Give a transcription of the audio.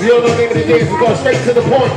If you don't know the name of the dance, we go straight to the point.